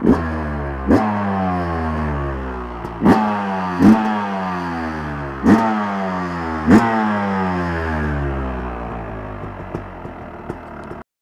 Wow.